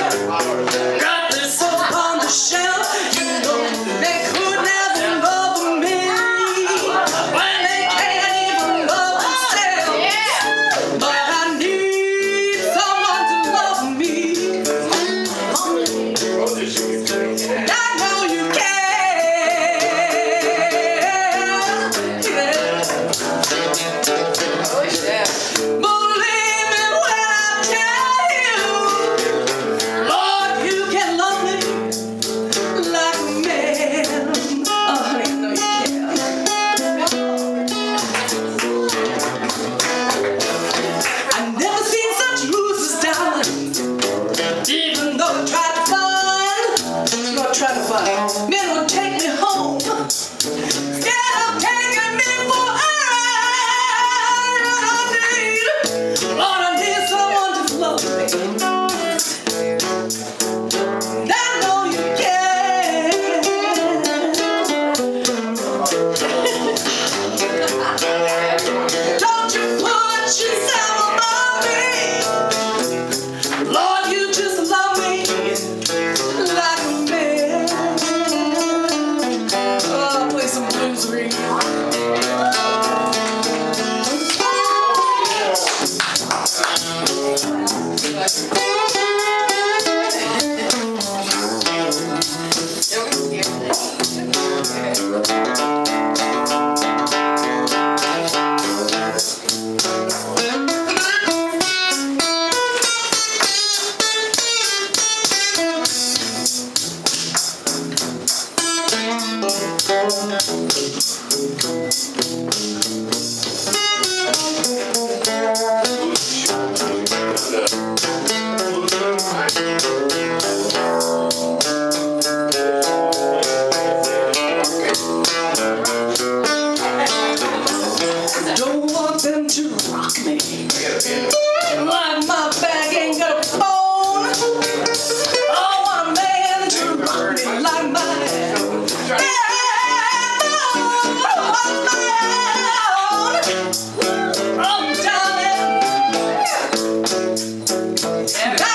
Power. Don't want them to rock me. Like my Everybody.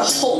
a whole